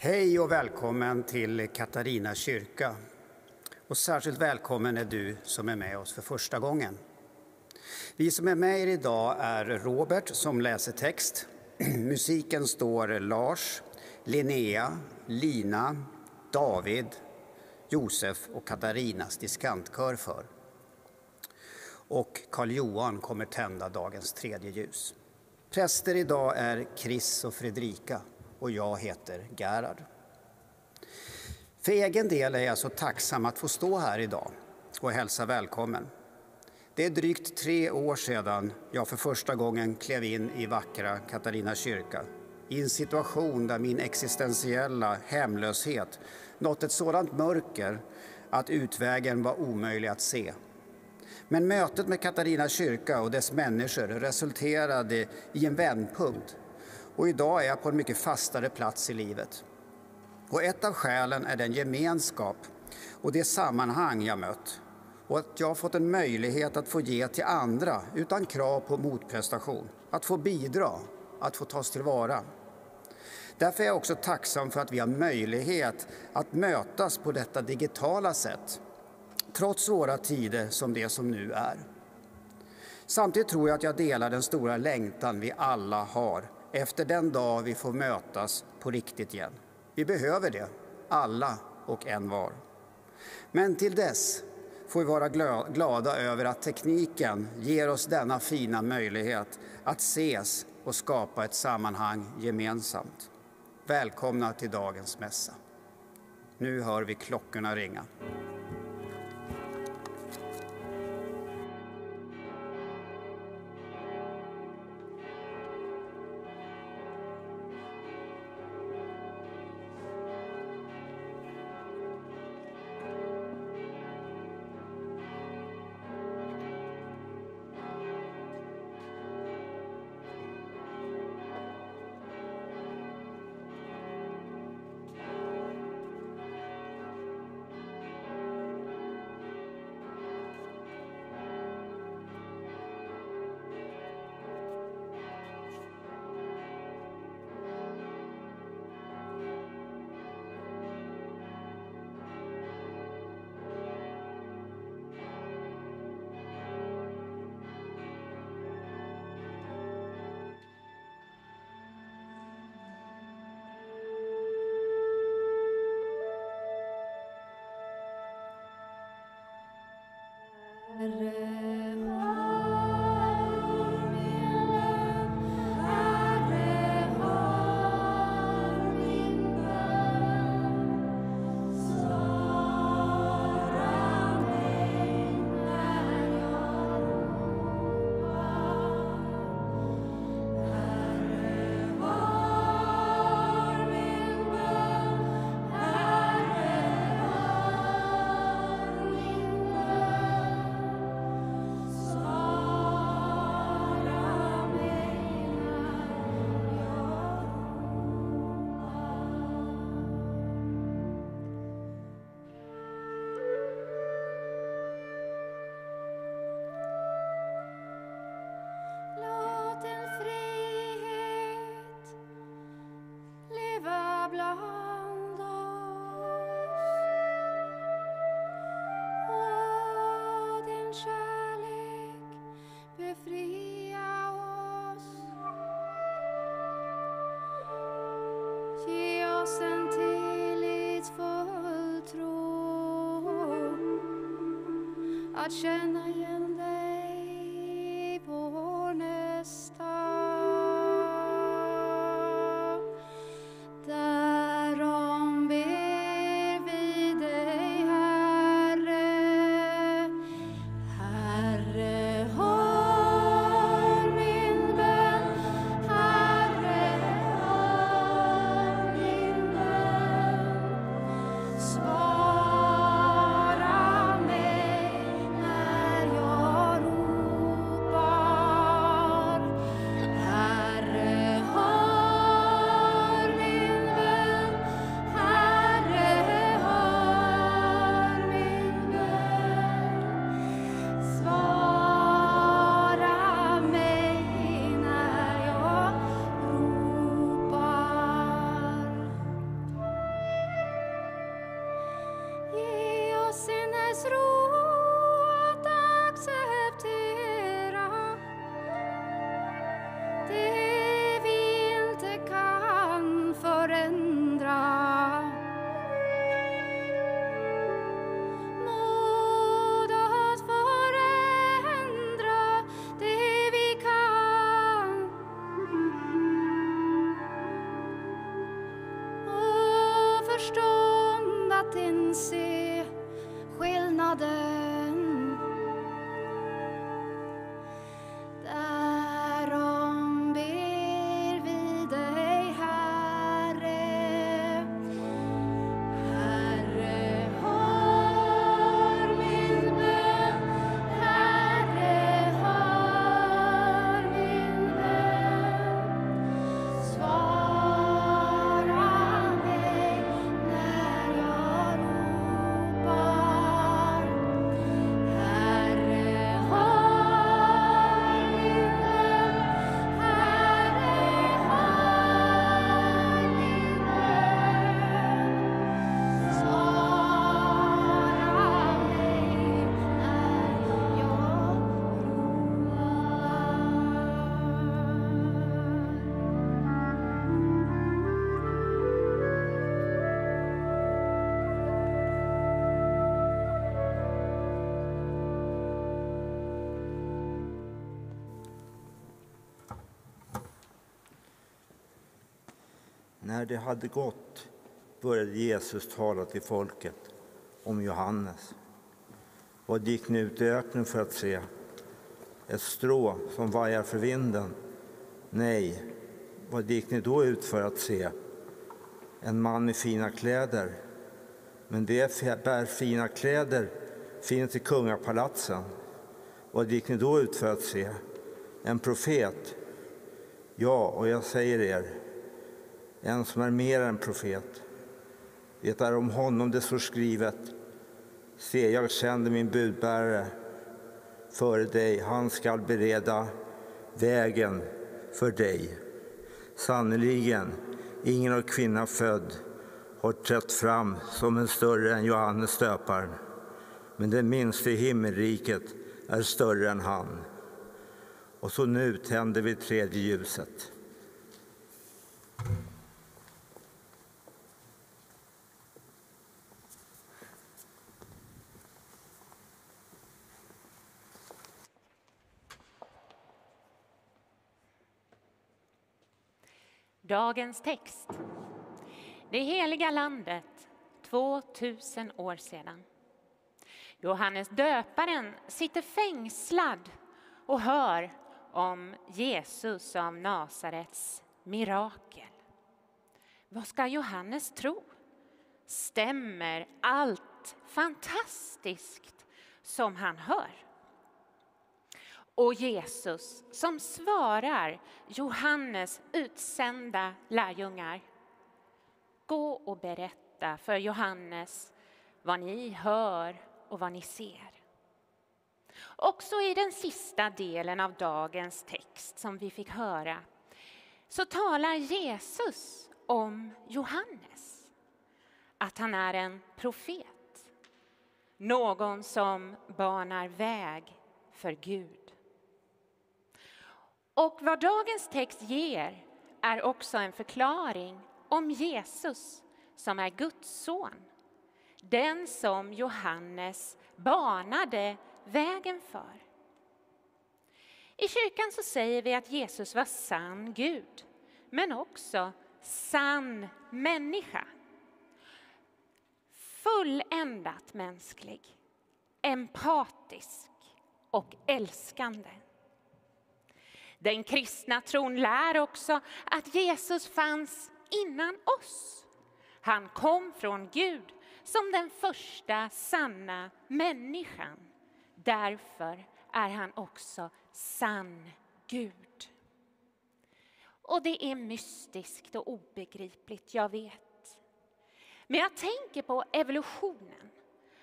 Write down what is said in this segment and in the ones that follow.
Hej och välkommen till Katarina kyrka. Och särskilt välkommen är du som är med oss för första gången. Vi som är med er idag är Robert som läser text. Musiken står Lars, Linnea, Lina, David, Josef och Katarinas diskantkör för. Och Karl-Johan kommer tända dagens tredje ljus. Präster idag är Chris och Fredrika och jag heter Gerhard. För egen del är jag så tacksam att få stå här idag och hälsa välkommen. Det är drygt tre år sedan jag för första gången klev in i vackra Katarina kyrka i en situation där min existentiella hemlöshet nått ett sådant mörker att utvägen var omöjlig att se. Men mötet med Katarina kyrka och dess människor resulterade i en vändpunkt och idag är jag på en mycket fastare plats i livet. Och ett av skälen är den gemenskap och det sammanhang jag mött och att jag har fått en möjlighet att få ge till andra utan krav på motprestation, att få bidra, att få tas tillvara. Därför är jag också tacksam för att vi har möjlighet att mötas på detta digitala sätt, trots svåra tider som det som nu är. Samtidigt tror jag att jag delar den stora längtan vi alla har efter den dag vi får mötas på riktigt igen. Vi behöver det, alla och en var. Men till dess får vi vara glada över att tekniken ger oss denna fina möjlighet att ses och skapa ett sammanhang gemensamt. Välkomna till dagens mässa. Nu hör vi klockorna ringa. Att känna När det hade gått började Jesus tala till folket om Johannes. Vad gick ni ut i öknen för att se? Ett strå som vajar för vinden? Nej, vad gick ni då ut för att se? En man i fina kläder? Men det bär fina kläder finns i kungapalatsen. Vad gick ni då ut för att se? En profet? Ja, och jag säger er, en som är mer än profet. Det är om honom det står skrivet. Se, jag sänder min budbärare före dig. Han skall bereda vägen för dig. Sannerligen, ingen av kvinna född har trätt fram som en större än Johannes döparen. Men den minste i himmelriket är större än han. Och så nu tänder vi tredje ljuset. Dagens text. Det heliga landet, 2000 år sedan. Johannes döparen sitter fängslad och hör om Jesus av Nasarets mirakel. Vad ska Johannes tro? Stämmer allt fantastiskt som han hör? Och Jesus som svarar Johannes utsända lärjungar. Gå och berätta för Johannes vad ni hör och vad ni ser. Också i den sista delen av dagens text som vi fick höra så talar Jesus om Johannes. Att han är en profet. Någon som banar väg för Gud. Och vad dagens text ger är också en förklaring om Jesus som är Guds son. Den som Johannes banade vägen för. I kyrkan så säger vi att Jesus var sann Gud, men också sann människa. Fulländat mänsklig, empatisk och älskande. Den kristna tron lär också att Jesus fanns innan oss. Han kom från Gud som den första sanna människan. Därför är han också sann Gud. Och det är mystiskt och obegripligt, jag vet. Men jag tänker på evolutionen,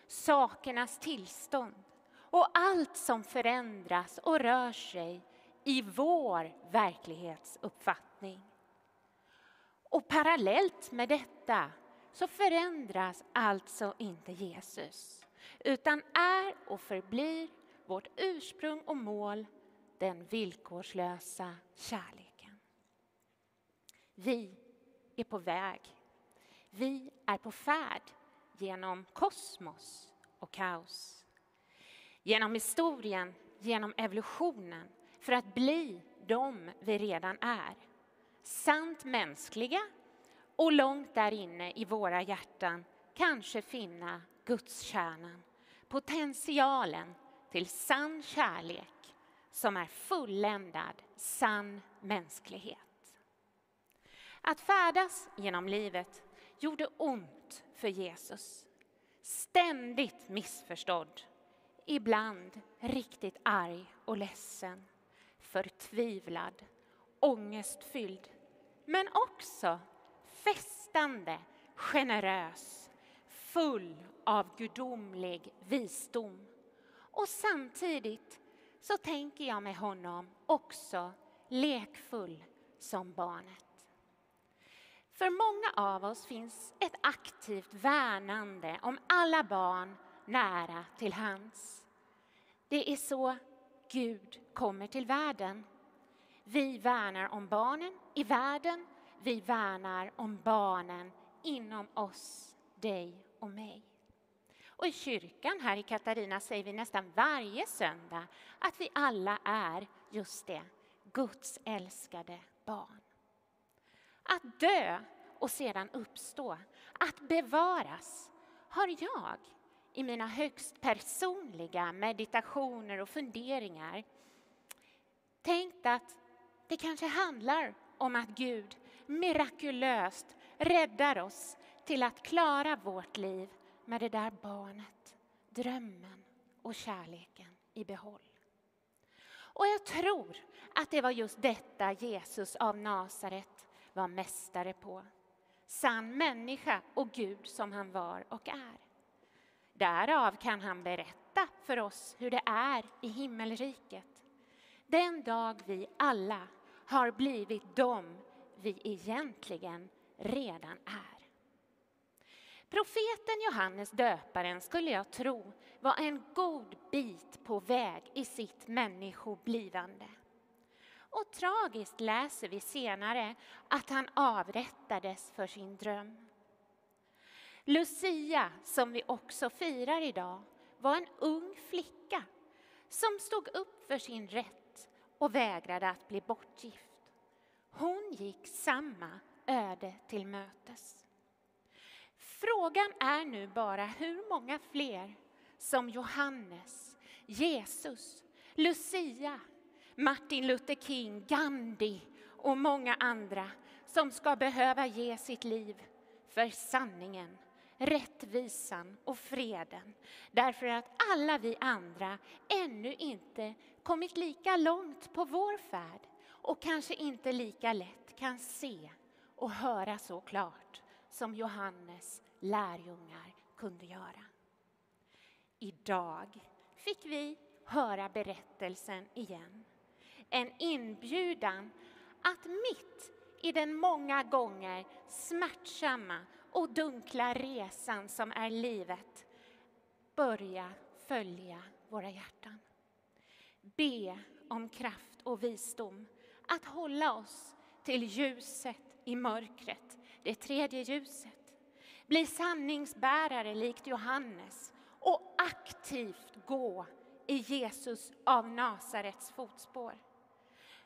sakernas tillstånd och allt som förändras och rör sig i vår verklighetsuppfattning. Och parallellt med detta så förändras alltså inte Jesus utan är och förblir vårt ursprung och mål den villkorslösa kärleken. Vi är på väg. Vi är på färd genom kosmos och kaos. Genom historien, genom evolutionen för att bli de vi redan är. Sant mänskliga och långt där inne i våra hjärtan kanske finna Guds kärnan. potentialen till sann kärlek som är fulländad sann mänsklighet. Att färdas genom livet gjorde ont för Jesus. Ständigt missförstådd, ibland riktigt arg och ledsen förtvivlad, ångestfylld men också festande, generös, full av gudomlig visdom. Och samtidigt så tänker jag med honom också lekfull som barnet. För många av oss finns ett aktivt värnande om alla barn nära till hands. Det är så Gud kommer till världen. Vi värnar om barnen i världen. Vi värnar om barnen inom oss, dig och mig. Och i kyrkan här i Katarina säger vi nästan varje söndag att vi alla är just det, Guds älskade barn. Att dö och sedan uppstå, att bevaras, har jag i mina högst personliga meditationer och funderingar tänkt att det kanske handlar om att Gud mirakulöst räddar oss till att klara vårt liv med det där barnet, drömmen och kärleken i behåll. Och jag tror att det var just detta Jesus av Nasaret var mästare på. Sann människa och Gud som han var och är. Därav kan han berätta för oss hur det är i himmelriket. Den dag vi alla har blivit dem vi egentligen redan är. Profeten Johannes döparen skulle jag tro var en god bit på väg i sitt människoblivande. Och tragiskt läser vi senare att han avrättades för sin dröm. Lucia, som vi också firar idag, var en ung flicka som stod upp för sin rätt och vägrade att bli bortgift. Hon gick samma öde till mötes. Frågan är nu bara hur många fler som Johannes, Jesus, Lucia, Martin Luther King, Gandhi och många andra som ska behöva ge sitt liv för sanningen, rättvisan och freden. Därför att alla vi andra ännu inte kommit lika långt på vår färd och kanske inte lika lätt kan se och höra så klart som Johannes lärjungar kunde göra. Idag fick vi höra berättelsen igen. En inbjudan att mitt i den många gånger smärtsamma och dunkla resan som är livet börja följa våra hjärtan. Be om kraft och visdom att hålla oss till ljuset i mörkret, det tredje ljuset. Bli sanningsbärare likt Johannes och aktivt gå i Jesus av Nasarets fotspår.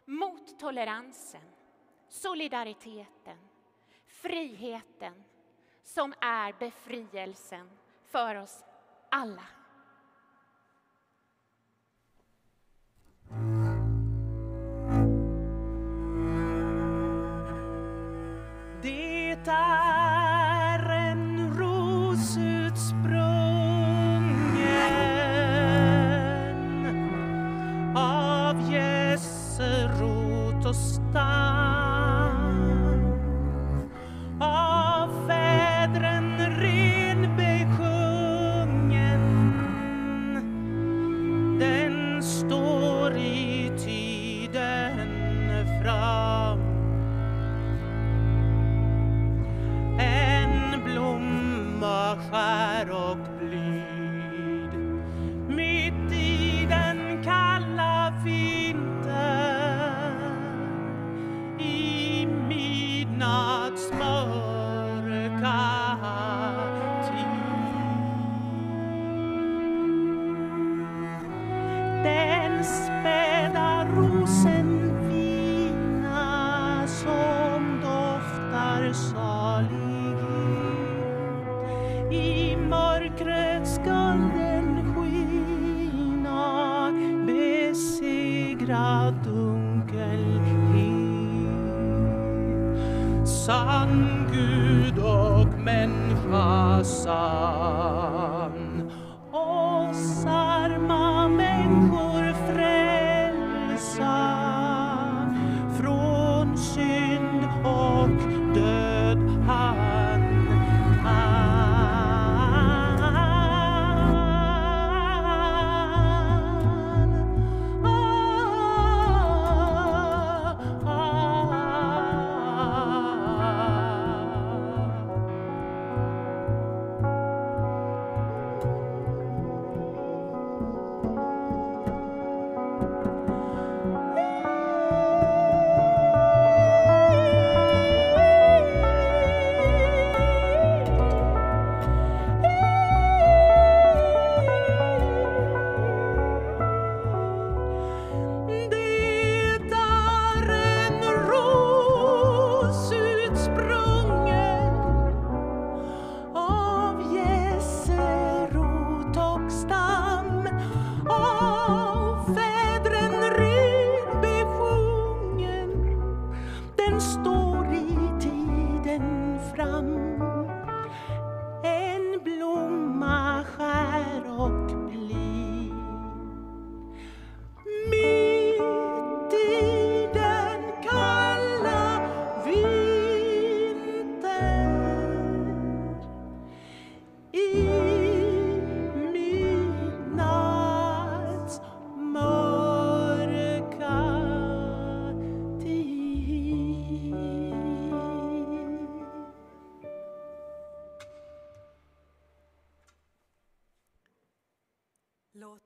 Mot toleransen, solidariteten, friheten som är befrielsen för oss alla. Det är en ros salighet. I mörkret skall den skina besegra dunkelhet. Sann Gud och människa sann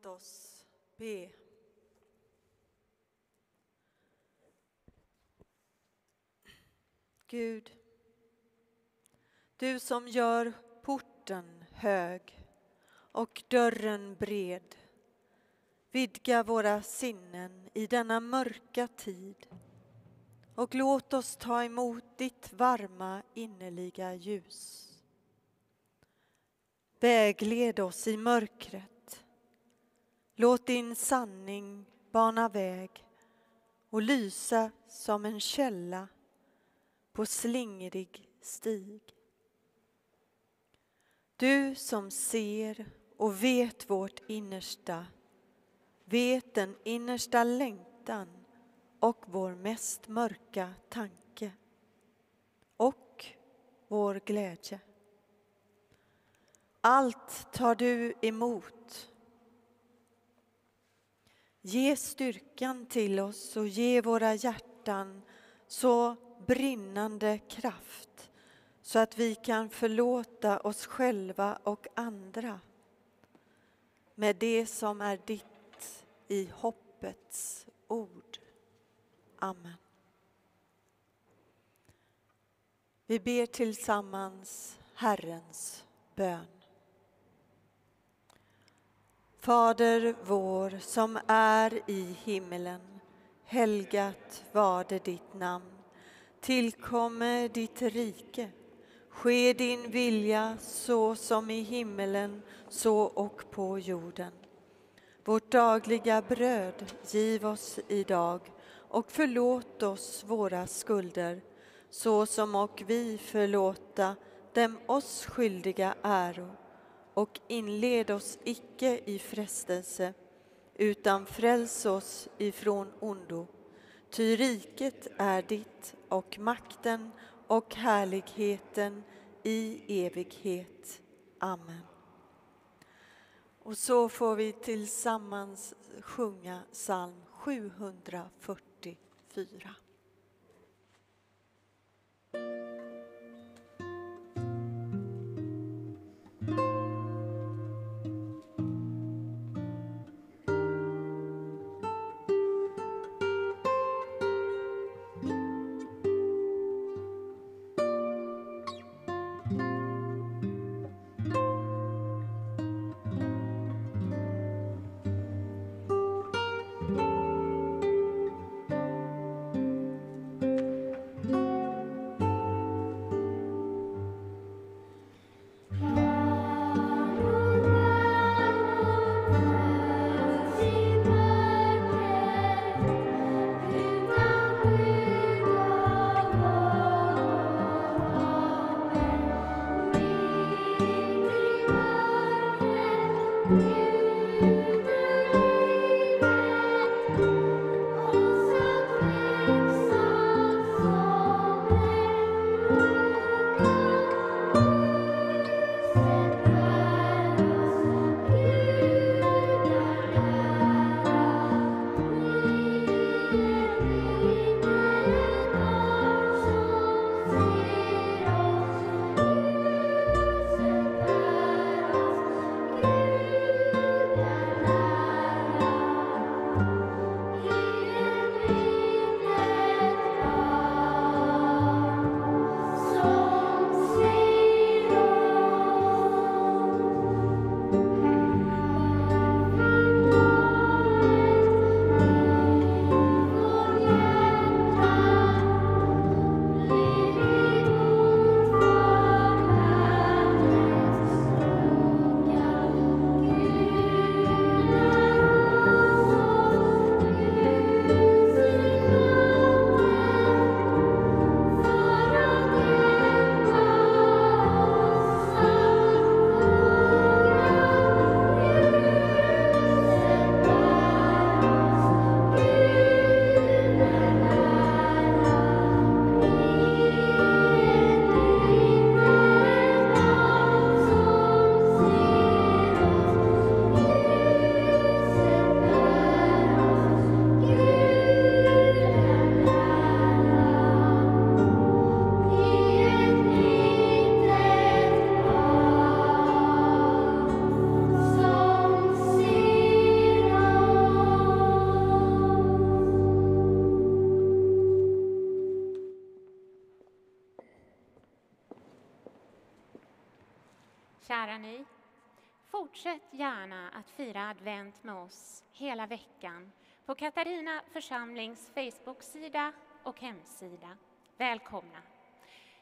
Låt oss be. Gud, du som gör porten hög och dörren bred. Vidga våra sinnen i denna mörka tid och låt oss ta emot ditt varma innerliga ljus. Vägled oss i mörkret. Låt din sanning bana väg och lysa som en källa på slingrig stig. Du som ser och vet vårt innersta, vet den innersta längtan och vår mest mörka tanke och vår glädje. Allt tar du emot. Ge styrkan till oss och ge våra hjärtan så brinnande kraft så att vi kan förlåta oss själva och andra med det som är ditt i hoppets ord. Amen. Vi ber tillsammans Herrens bön. Fader vår som är i himmelen. Helgat varde ditt namn. Tillkomme ditt rike. Ske din vilja så som i himmelen, så och på jorden. Vårt dagliga bröd giv oss idag och förlåt oss våra skulder så som och vi förlåta dem oss skyldiga äro och inled oss icke i frestelse utan fräls oss ifrån ondo. Ty riket är ditt och makten och härligheten i evighet. Amen. Och så får vi tillsammans sjunga psalm 744. Fortsätt gärna att fira advent med oss hela veckan på Katarina församlings Facebook-sida och hemsida. Välkomna!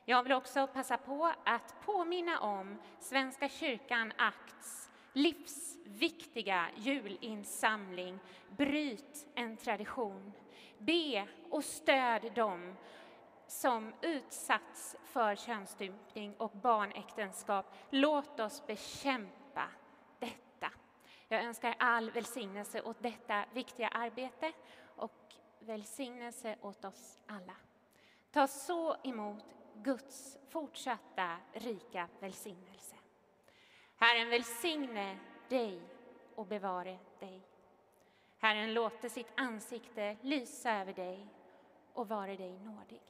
Jag vill också passa på att påminna om Svenska kyrkan Akts livsviktiga julinsamling Bryt en tradition. Be och stöd dem som utsatts för könsstympning och barnäktenskap. Låt oss bekämpa. Jag önskar all välsignelse åt detta viktiga arbete och välsignelse åt oss alla. Ta så emot Guds fortsatta rika välsignelse. Herren välsigne dig och bevare dig. Herren låte sitt ansikte lysa över dig och vare dig nådig.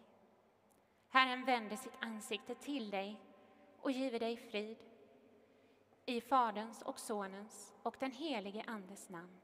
Herren vände sitt ansikte till dig och giver dig frid. I Faderns och Sonens och den helige Andes namn.